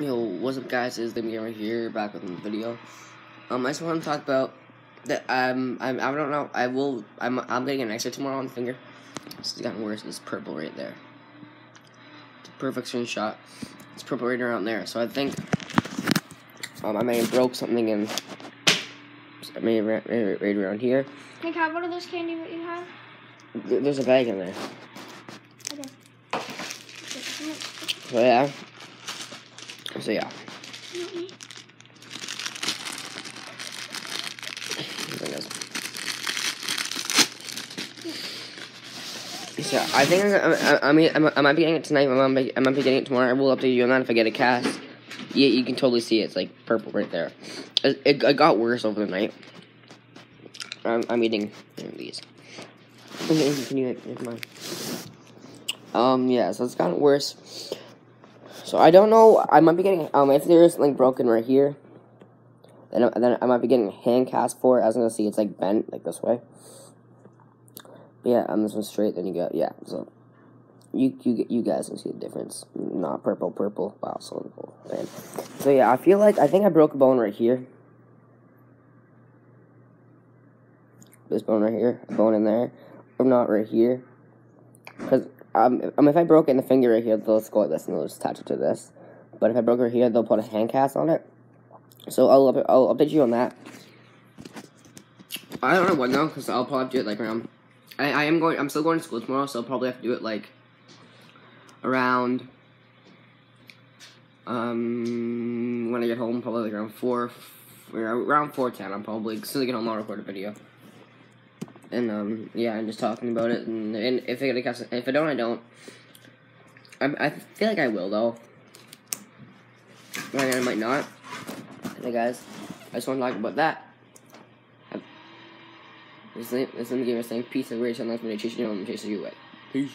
Yo, what's up guys, it's the Gamer here, back with a video. Um, I just want to talk about that, um, I'm, I don't know, I will, I'm, I'm getting an X-ray tomorrow on the finger. This has gotten worse, it's purple right there. It's a perfect screenshot. It's purple right around there, so I think, um, I may have broke something in, I may have right, right, right around here. Hey, Kat, what are those candy that you have? There's a bag in there. Okay. So yeah. So yeah. It. So I think I, I, I mean I, I might be getting it tonight. I be, I might be getting it tomorrow. I will update you on that if I get a cast. Yeah, you can totally see it. It's like purple right there. It, it, it got worse over the night. I'm, I'm eating these. Okay, can you get mine? Um, yeah, so it's gotten worse. So I don't know. I might be getting um if there's something broken right here, then I, then I might be getting hand cast for it. As I'm gonna see, it's like bent like this way. But yeah, I'm this one straight. Then you go yeah. So you you you guys can see the difference. Not purple, purple. Wow, so cool, man. So yeah, I feel like I think I broke a bone right here. This bone right here, bone in there, or not right here. Cause um, um, if I broke in the finger right here, they'll just go like this and they'll just attach it to this. But if I broke it here, they'll put a hand cast on it. So I'll I'll update you on that. I don't know when though, cause I'll probably do it like around. I, I am going. I'm still going to school tomorrow, so I'll probably have to do it like around. Um, when I get home, probably like around four, around four ten. I'm probably soon as I get home, I'll record a video and um yeah, I'm just talking about it. And, and if I get a cast, if I don't, I don't. I I feel like I will though. But I might not. Hey guys, I just want to talk about that. This is the gamer saying peace and grace and that's when I chase you on and chase you away. Peace.